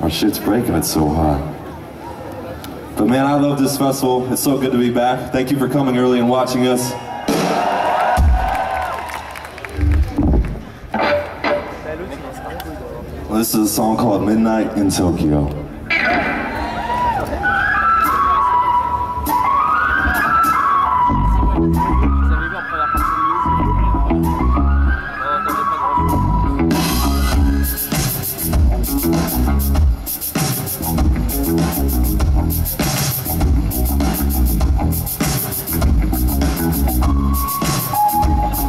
Our shit's breaking, it's so hot. But man, I love this festival. It's so good to be back. Thank you for coming early and watching us. This is a song called Midnight in Tokyo.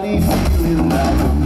got me feeling like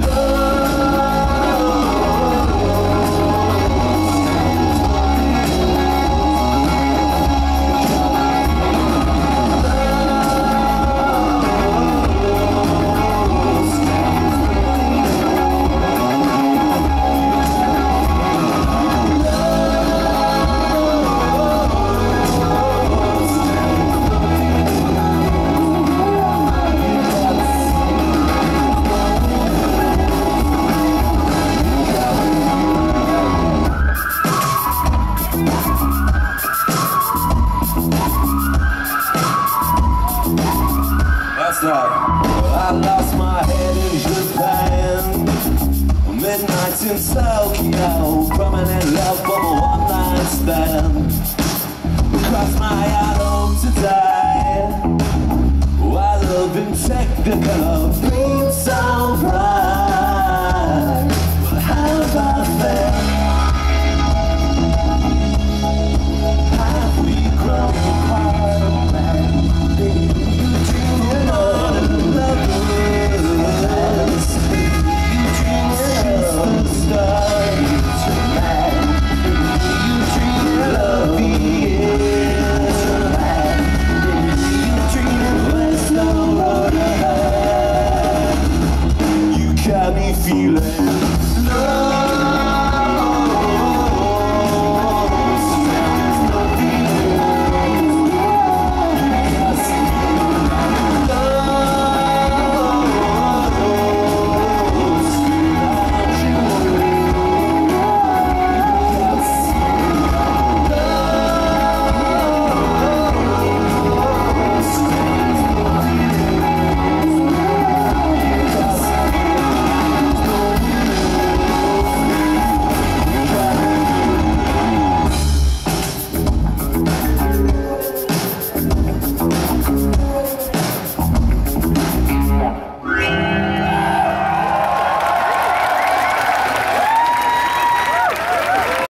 I lost my head in Japan Midnights in Tokyo Permanent love for a one night stand. Cross my die